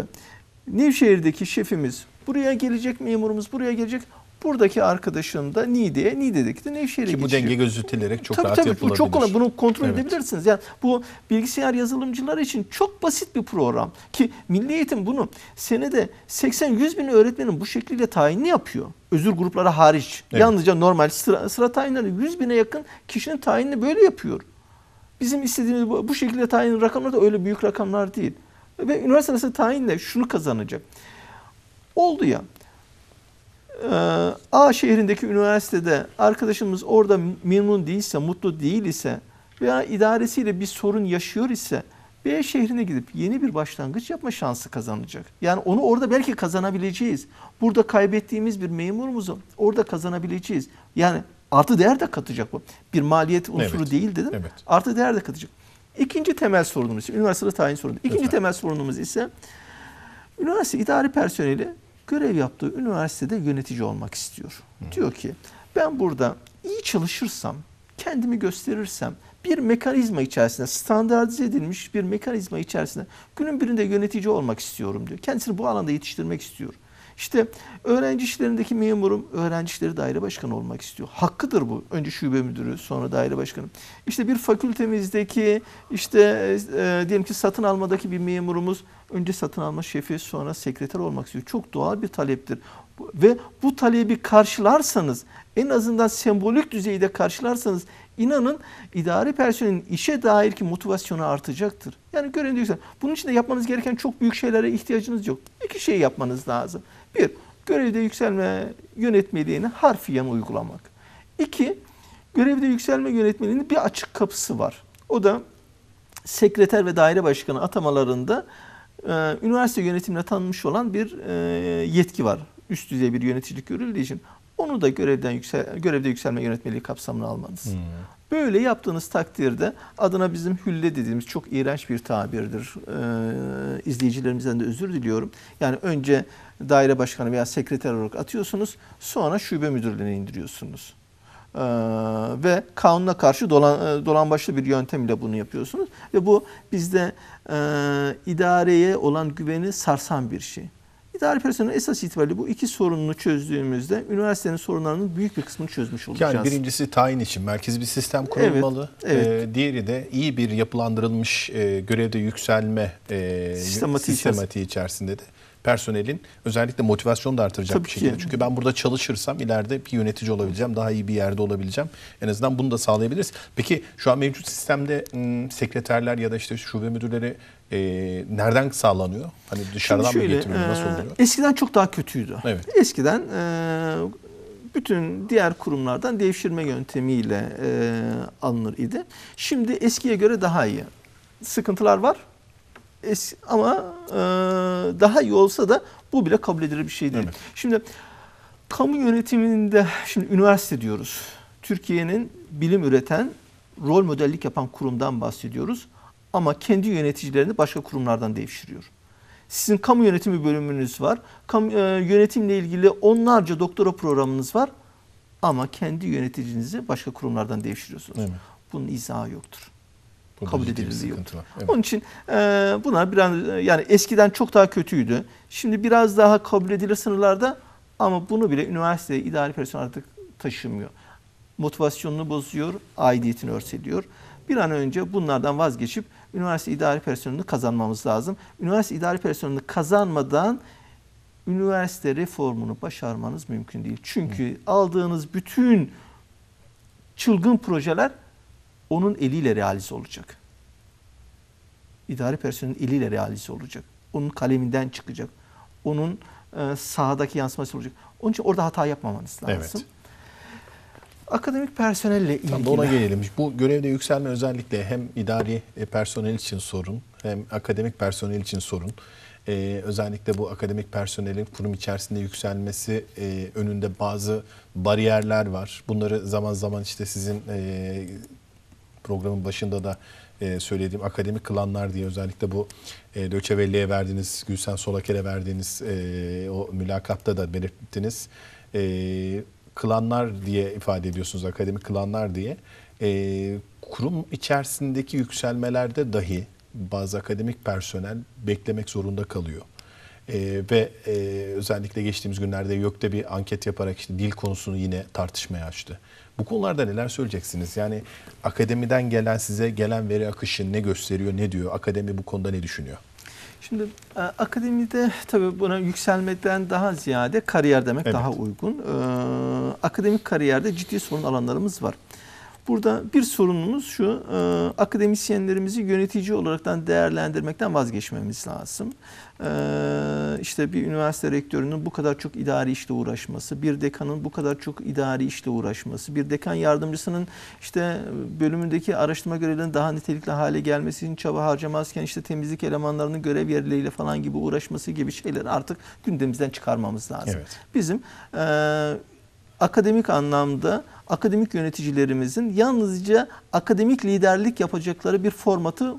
Nevşehir'deki şefimiz buraya gelecek memurumuz buraya gelecek Buradaki arkadaşın da Niğde'ye, Niğde'deki de Nevşehir'e Ki bu denge gözetilerek çok tabii, rahat tabii, yapılabilir. Bu çok kolay. Bunu kontrol evet. edebilirsiniz. Yani bu bilgisayar yazılımcılar için çok basit bir program. Ki Milli Eğitim bunu senede 80-100 bin öğretmenin bu şekliyle tayinini yapıyor. Özür grupları hariç. Evet. Yalnızca normal sıra, sıra tayinleri 100 bine yakın kişinin tayinini böyle yapıyor. Bizim istediğimiz bu, bu şekilde tayin rakamlar da öyle büyük rakamlar değil. Ve üniversite arası tayinle şunu kazanacak. Oldu ya A şehrindeki üniversitede arkadaşımız orada memnun değilse, mutlu değil ise veya idaresiyle bir sorun yaşıyor ise B şehrine gidip yeni bir başlangıç yapma şansı kazanacak. Yani onu orada belki kazanabileceğiz. Burada kaybettiğimiz bir memurumuzu orada kazanabileceğiz. Yani artı değer de katacak bu. Bir maliyet unsuru evet. değil dedim. Evet. Artı değer de katacak. İkinci temel sorunumuz, üniversitede tayin sorunu. İkinci Lütfen. temel sorunumuz ise üniversite idari personeli görev yaptığı üniversitede yönetici olmak istiyor. Hı. Diyor ki ben burada iyi çalışırsam, kendimi gösterirsem, bir mekanizma içerisinde standartize edilmiş bir mekanizma içerisinde günün birinde yönetici olmak istiyorum diyor. Kendisini bu alanda yetiştirmek istiyor. İşte öğrenci işlerindeki memurum öğrenci işleri daire başkanı olmak istiyor. Hakkıdır bu. Önce şube müdürü sonra daire başkanı. İşte bir fakültemizdeki işte e, diyelim ki satın almadaki bir memurumuz önce satın alma şefi sonra sekreter olmak istiyor. Çok doğal bir taleptir. Ve bu talebi karşılarsanız en azından sembolik düzeyde karşılarsanız inanın idari personelin işe dair ki motivasyonu artacaktır. Yani görevde yüksel. Bunun için de yapmanız gereken çok büyük şeylere ihtiyacınız yok. İki şey yapmanız lazım. Bir, görevde yükselme yönetmeliğini harfiyen uygulamak. İki, görevde yükselme yönetmeliğinin bir açık kapısı var. O da sekreter ve daire başkanı atamalarında e, üniversite yönetimine tanınmış olan bir e, yetki var. Üst düzey bir yöneticilik görüldüğü için onu da görevden yüksel, görevde yükselme yönetmeliği kapsamına almanız. Hmm. Böyle yaptığınız takdirde adına bizim hülle dediğimiz çok iğrenç bir tabirdir. Ee, izleyicilerimizden de özür diliyorum. Yani önce daire başkanı veya sekreter olarak atıyorsunuz. Sonra şube müdürlüğüne indiriyorsunuz. Ee, ve kanuna karşı dolan, e, dolan başlı bir yöntemle bunu yapıyorsunuz. Ve bu bizde e, idareye olan güveni sarsan bir şey. İdari personel esas itibariyle bu iki sorununu çözdüğümüzde üniversitenin sorunlarının büyük bir kısmını çözmüş olacağız. Yani birincisi tayin için merkezi bir sistem kurulmalı. Evet, evet. Ee, diğeri de iyi bir yapılandırılmış e, görevde yükselme e, sistematiği, sistematiği içerisinde de personelin özellikle motivasyonu da artıracak Tabii bir şekilde. Ki. Çünkü ben burada çalışırsam ileride bir yönetici olabileceğim, daha iyi bir yerde olabileceğim. En azından bunu da sağlayabiliriz. Peki şu an mevcut sistemde sekreterler ya da işte şube müdürleri e, nereden sağlanıyor? Hani dışarıdan şöyle, mı getiriliyor? Nasıl oluyor? Eskiden çok daha kötüydü. Evet. Eskiden e, bütün diğer kurumlardan devşirme yöntemiyle e, alınır idi. Şimdi eskiye göre daha iyi. Sıkıntılar var Es, ama e, daha iyi olsa da bu bile kabul edilir bir şey değil. Evet. Şimdi kamu yönetiminde şimdi üniversite diyoruz. Türkiye'nin bilim üreten, rol modellik yapan kurumdan bahsediyoruz. Ama kendi yöneticilerini başka kurumlardan devşiriyor. Sizin kamu yönetimi bölümünüz var. Kamu, e, yönetimle ilgili onlarca doktora programınız var. Ama kendi yöneticinizi başka kurumlardan devşiriyorsunuz. Evet. Bunun izahı yoktur. Kabul edilirliği yoktur. Evet. Onun için e, bunlar biraz yani eskiden çok daha kötüydü. Şimdi biraz daha kabul edilir sınırlarda ama bunu bile üniversite idari personel artık taşımıyor. Motivasyonunu bozuyor, aidiyetini örseliyor. Bir an önce bunlardan vazgeçip üniversite idari personelini kazanmamız lazım. Üniversite idari personelini kazanmadan üniversite reformunu başarmanız mümkün değil. Çünkü Hı. aldığınız bütün çılgın projeler onun eliyle realize olacak. İdari personelin eliyle realize olacak. Onun kaleminden çıkacak. Onun e, sahadaki yansıması olacak. Onun için orada hata yapmamanız lazım. Evet. Akademik personelle ilgili. Tam da ona gelelim. Bu görevde yükselme özellikle hem idari e, personel için sorun hem akademik personel için sorun. Ee, özellikle bu akademik personelin kurum içerisinde yükselmesi e, önünde bazı bariyerler var. Bunları zaman zaman işte sizin e, programın başında da e, söylediğim akademik klanlar diye özellikle bu e, Döçevelli'ye verdiğiniz, Gülsen Solaker'e verdiğiniz e, o mülakatta da belirttiniz. E, klanlar diye ifade ediyorsunuz, akademik klanlar diye. E, kurum içerisindeki yükselmelerde dahi bazı akademik personel beklemek zorunda kalıyor. Ee, ve e, özellikle geçtiğimiz günlerde YÖK'te bir anket yaparak işte dil konusunu yine tartışmaya açtı. Bu konularda neler söyleyeceksiniz? Yani akademiden gelen size gelen veri akışı ne gösteriyor, ne diyor? Akademi bu konuda ne düşünüyor? Şimdi e, akademide tabii buna yükselmeden daha ziyade kariyer demek evet. daha uygun. Ee, akademik kariyerde ciddi sorun alanlarımız var. Burada bir sorunumuz şu, e, akademisyenlerimizi yönetici olaraktan değerlendirmekten vazgeçmemiz lazım. E, işte bir üniversite rektörünün bu kadar çok idari işle uğraşması, bir dekanın bu kadar çok idari işle uğraşması, bir dekan yardımcısının işte bölümündeki araştırma görevlerinin daha nitelikli hale gelmesi için çaba harcamazken işte temizlik elemanlarının görev yerleriyle falan gibi uğraşması gibi şeyleri artık gündemimizden çıkarmamız lazım. Evet. Bizim e, akademik anlamda akademik yöneticilerimizin yalnızca akademik liderlik yapacakları bir formatı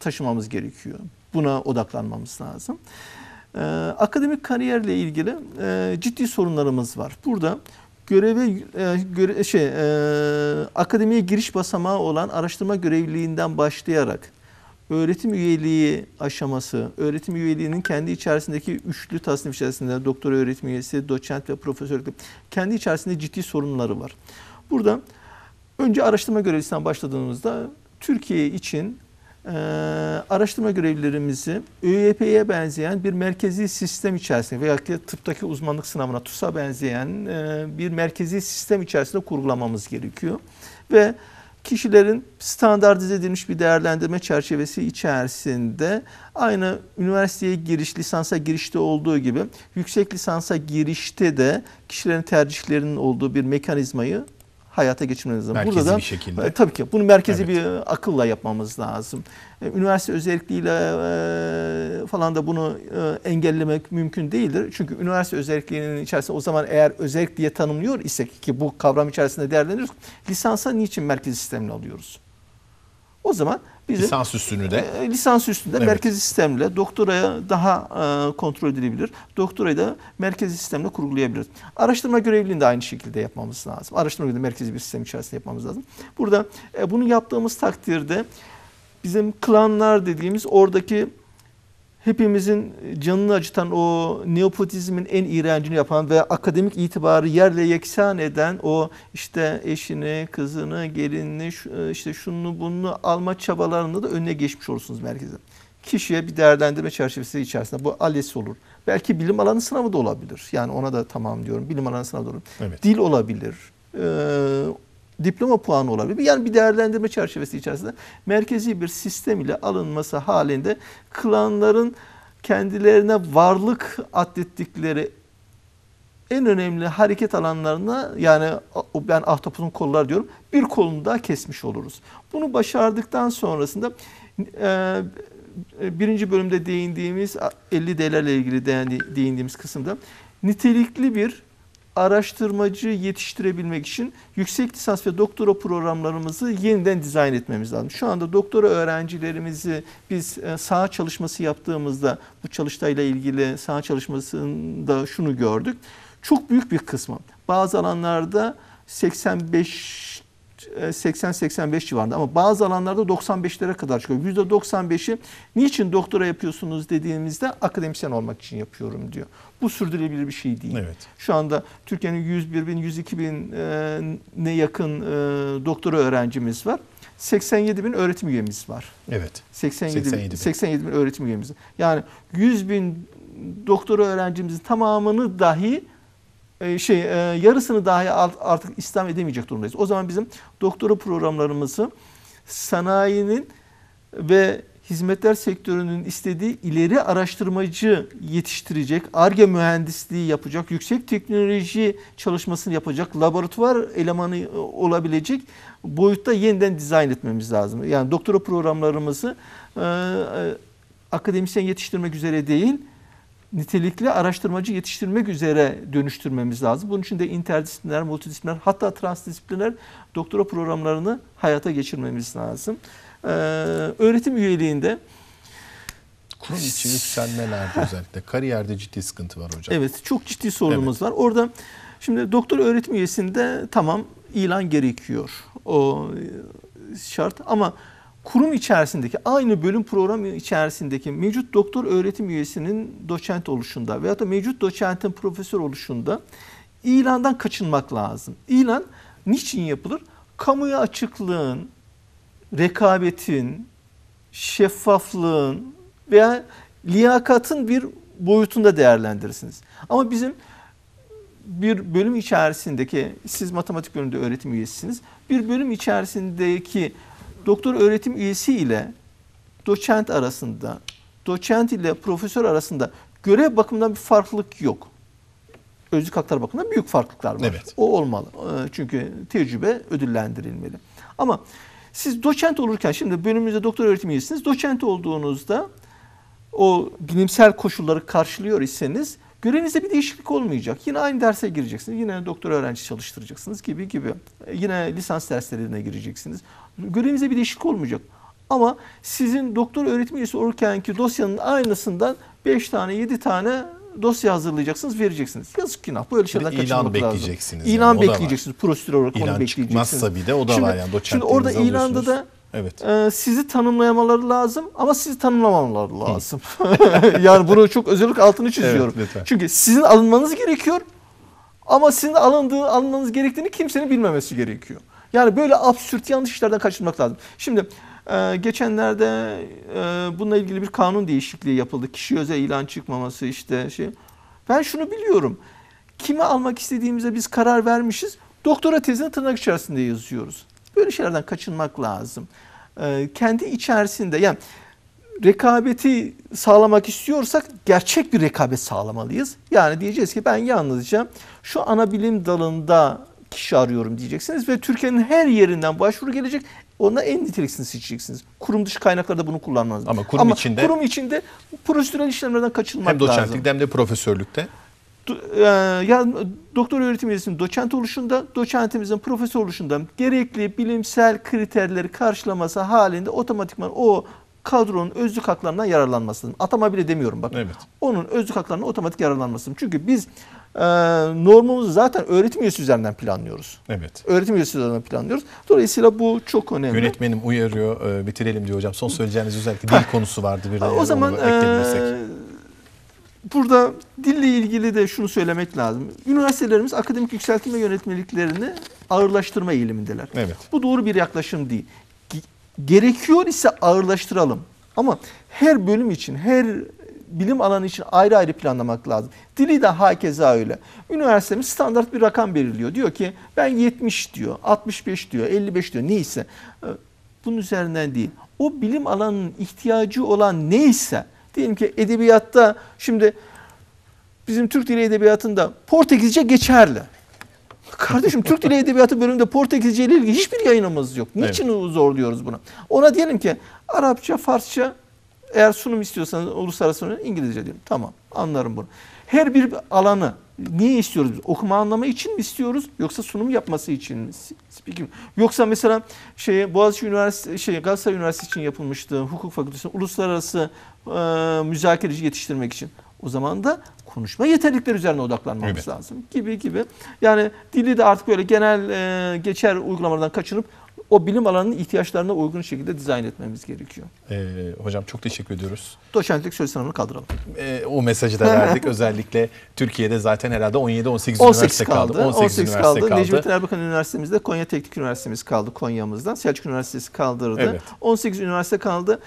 taşımamız gerekiyor. Buna odaklanmamız lazım. Ee, akademik kariyerle ilgili e, ciddi sorunlarımız var. Burada göreve e, göre, şey e, akademiye giriş basamağı olan araştırma görevliliğinden başlayarak öğretim üyeliği aşaması, öğretim üyeliğinin kendi içerisindeki üçlü tasnif içerisinde doktor öğretim üyesi, doçent ve profesörlük kendi içerisinde ciddi sorunları var. Burada önce araştırma görevlisinden başladığımızda Türkiye için e, araştırma görevlilerimizi ÖYP'ye benzeyen bir merkezi sistem içerisinde veya ki tıptaki uzmanlık sınavına TUS'a benzeyen e, bir merkezi sistem içerisinde kurgulamamız gerekiyor. Ve kişilerin standartize edilmiş bir değerlendirme çerçevesi içerisinde aynı üniversiteye giriş, lisansa girişte olduğu gibi yüksek lisansa girişte de kişilerin tercihlerinin olduğu bir mekanizmayı hayata geçirmemiz lazım. Merkezi Burada da, bir şekilde. e, Tabii ki bunu merkezi Evet. bir akılla yapmamız lazım. E, Üniversite özelliğiyle e, falan da bunu engellemek mümkün değildir. Çünkü üniversite özelliğinin içerisinde o zaman eğer özellik diye tanımlıyor isek ki bu kavram içerisinde değerlendiriyoruz. Lisansa niçin merkezi sistemle alıyoruz? O zaman bizim Lisans üstünü de e, lisans üstünde Evet. merkezi sistemle doktoraya daha e, kontrol edilebilir. Doktorayı da merkezi sistemle kurgulayabiliriz. Araştırma görevliliğini de aynı şekilde yapmamız lazım. Araştırma görevliliğini merkezi bir sistem içerisinde yapmamız lazım. Burada e, bunu yaptığımız takdirde bizim klanlar dediğimiz oradaki hepimizin canını acıtan o neopotizmin en iğrencini yapan ve akademik itibarı yerle yeksan eden o işte eşini, kızını, gelinini, şu- işte şunu bunu alma çabalarında da önüne geçmiş olursunuz merkeze. Kişiye bir değerlendirme çerçevesi içerisinde bu ALES olur. Belki bilim alanı sınavı da olabilir. Yani ona da tamam diyorum. Bilim alanı sınavı da olur. Evet. Dil olabilir. Ee, diploma puanı olabilir. Yani bir değerlendirme çerçevesi içerisinde merkezi bir sistem ile alınması halinde klanların kendilerine varlık atlettikleri en önemli hareket alanlarına yani ben ahtapotun kolları diyorum bir kolunu daha kesmiş oluruz. Bunu başardıktan sonrasında e, birinci bölümde değindiğimiz 50 D'lerle ilgili değindi- değindiğimiz kısımda nitelikli bir araştırmacı yetiştirebilmek için yüksek lisans ve doktora programlarımızı yeniden dizayn etmemiz lazım. Şu anda doktora öğrencilerimizi biz e, saha çalışması yaptığımızda bu çalıştayla ilgili saha çalışmasında şunu gördük. Çok büyük bir kısmı bazı alanlarda 85 80-85 civarında ama bazı alanlarda 95'lere kadar çıkıyor. %95'i niçin doktora yapıyorsunuz dediğimizde akademisyen olmak için yapıyorum diyor. Bu sürdürülebilir bir şey değil. Evet. Şu anda Türkiye'nin 101 bin, 102 bin e, ne yakın e, doktora öğrencimiz var. 87 bin öğretim üyemiz var. Evet. 87, 87 bin, bin. 87 bin öğretim üyemiz. Yani 100 bin doktora öğrencimizin tamamını dahi şey e, yarısını dahi artık İslam edemeyecek durumdayız. O zaman bizim doktora programlarımızı sanayinin ve hizmetler sektörünün istediği ileri araştırmacı yetiştirecek, ARGE mühendisliği yapacak, yüksek teknoloji çalışmasını yapacak, laboratuvar elemanı e, olabilecek boyutta yeniden dizayn etmemiz lazım. Yani doktora programlarımızı e, e, akademisyen yetiştirmek üzere değil, nitelikli araştırmacı yetiştirmek üzere dönüştürmemiz lazım. Bunun için de interdisipliner, multidisipliner hatta transdisipliner doktora programlarını hayata geçirmemiz lazım. Ee, öğretim üyeliğinde Kurum içi yükselmelerde özellikle kariyerde ciddi sıkıntı var hocam. evet çok ciddi sorunumuz var. Orada şimdi doktor öğretim üyesinde tamam ilan gerekiyor. O e, şart ama kurum içerisindeki aynı bölüm programı içerisindeki mevcut doktor öğretim üyesinin doçent oluşunda veyahut da mevcut doçentin profesör oluşunda ilandan kaçınmak lazım. İlan niçin yapılır? Kamuya açıklığın, rekabetin, şeffaflığın veya liyakatın bir boyutunda değerlendirirsiniz. Ama bizim bir bölüm içerisindeki, siz matematik bölümünde öğretim üyesisiniz, bir bölüm içerisindeki doktor öğretim üyesi ile doçent arasında, doçent ile profesör arasında görev bakımından bir farklılık yok. Özlük haklar bakımından büyük farklılıklar var. Evet. O olmalı. Ee, Çünkü tecrübe ödüllendirilmeli. Ama siz doçent olurken şimdi bölümümüzde doktor öğretim üyesiniz. Doçent olduğunuzda o bilimsel koşulları karşılıyor iseniz görevinizde bir değişiklik olmayacak. Yine aynı derse gireceksiniz. Yine doktor öğrenci çalıştıracaksınız gibi gibi. E, Yine lisans derslerine gireceksiniz. Görevinizde bir değişiklik olmayacak. Ama sizin doktor öğretim üyesi olurken ki dosyanın aynısından 5 tane 7 tane dosya hazırlayacaksınız, vereceksiniz. Yazık günah. Böyle şeylerden ilan kaçınmak lazım. bekleyeceksiniz İlan yani, bekleyeceksiniz. Prosedür olarak onu İlan bekleyeceksiniz. çıkmazsa bir de o da Şimdi- var yani. Şimdi orada ilanda da Evet. e, sizi tanımlamaları lazım ama sizi tanımlamaları lazım. yani bunu çok özellikle altını çiziyorum. Evet, lütfen. Çünkü sizin alınmanız gerekiyor ama sizin alındığı alınmanız gerektiğini kimsenin bilmemesi gerekiyor. Yani böyle absürt yanlış işlerden kaçınmak lazım. Şimdi e, geçenlerde e, bununla ilgili bir kanun değişikliği yapıldı. Kişi özel ilan çıkmaması işte şey. Ben şunu biliyorum. Kimi almak istediğimize biz karar vermişiz. Doktora tezini tırnak içerisinde yazıyoruz. Böyle şeylerden kaçınmak lazım. E, kendi içerisinde yani rekabeti sağlamak istiyorsak gerçek bir rekabet sağlamalıyız. Yani diyeceğiz ki ben yalnızca şu ana bilim dalında kişi arıyorum diyeceksiniz ve Türkiye'nin her yerinden başvuru gelecek. Ona en niteliklisini seçeceksiniz. Kurum dışı kaynaklarda bunu kullanmanız. Ama kurum içinde- kurum içinde prosedürel işlemlerden kaçınmak Hem lazım. doçentlikte hem de profesörlükte. E, ya doktor öğretim üyesinin doçent oluşunda, doçentimizin profesör oluşunda gerekli bilimsel kriterleri karşılaması halinde otomatikman o kadronun özlük haklarından yararlanmasın. Atama bile demiyorum bak. Evet. Onun özlük haklarından otomatik yararlanmasın. Çünkü biz e, normumuzu zaten öğretim üyesi üzerinden planlıyoruz. Evet. Öğretim üyesi üzerinden planlıyoruz. Dolayısıyla bu çok önemli. Yönetmenim uyarıyor. e, bitirelim diyor hocam. Son söyleyeceğiniz özellikle dil konusu vardı bir de. O zaman onu ekleyebilirsek. eee, burada dille ilgili de şunu söylemek lazım. Üniversitelerimiz akademik yükseltme yönetmeliklerini ağırlaştırma eğilimindeler. Evet. Bu doğru bir yaklaşım değil. Ge- Gerekiyor ise ağırlaştıralım. Ama her bölüm için, her bilim alanı için ayrı ayrı planlamak lazım. Dili de hakeza öyle. Üniversitemiz standart bir rakam belirliyor. Diyor ki ben 70 diyor, 65 diyor, 55 diyor neyse. Ee, Bunun üzerinden değil. O bilim alanının ihtiyacı olan neyse, diyelim ki edebiyatta şimdi bizim Türk Dili Edebiyatı'nda Portekizce geçerli. Kardeşim Türk Dili Edebiyatı bölümünde Portekizce ile ilgili hiçbir yayınımız yok. Niçin zorluyoruz bunu? Ona diyelim ki Arapça, Farsça eğer sunum istiyorsanız uluslararası sunum İngilizce diyelim. Tamam anlarım bunu. Her bir alanı niye istiyoruz? biz? Okuma anlama için mi istiyoruz yoksa sunum yapması için mi? Speaking. Yoksa mesela şey Boğaziçi Üniversitesi şey Galatasaray Üniversitesi için yapılmıştı. Hukuk Fakültesi uluslararası e, müzakereci yetiştirmek için. O zaman da konuşma yeterlilikleri üzerine odaklanmamız Evet. lazım gibi gibi. Yani dili de artık böyle genel e, geçer uygulamalardan kaçınıp o bilim alanının ihtiyaçlarına uygun şekilde dizayn etmemiz gerekiyor. E, hocam çok teşekkür ediyoruz. Doçentlik söz sınavını kaldıralım. E, o mesajı da verdik. Özellikle Türkiye'de zaten herhalde 17-18 18 üniversite kaldı. kaldı. 18, üniversite kaldı. kaldı. Necmettin Erbakan Üniversitemizde Konya Teknik Üniversitemiz kaldı Konya'mızdan. Selçuk Üniversitesi kaldırdı. Evet. 18 üniversite kaldı.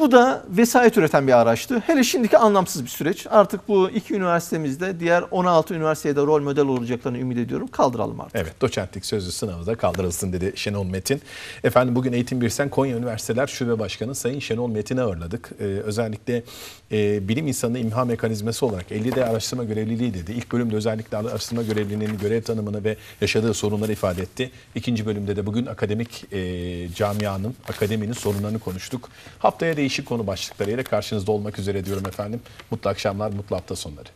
Bu da vesayet üreten bir araçtı. Hele şimdiki anlamsız bir süreç. Artık bu iki üniversitemizde diğer 16 üniversiteye de rol model olacaklarını ümit ediyorum. Kaldıralım artık. Evet, doçentlik sözlü sınavı da kaldırılsın dedi Şenol Metin. Efendim bugün Eğitim Birsen Konya Üniversiteler Şube Başkanı Sayın Şenol Metin'i ağırladık. Ee, özellikle e, bilim insanı imha mekanizması olarak 50'de araştırma görevliliği dedi. İlk bölümde özellikle araştırma görevliliğinin görev tanımını ve yaşadığı sorunları ifade etti. İkinci bölümde de bugün akademik e, camianın, akademinin sorunlarını konuştuk. Haftaya değişik konu başlıklarıyla karşınızda olmak üzere diyorum efendim. Mutlu akşamlar, mutlu hafta sonları.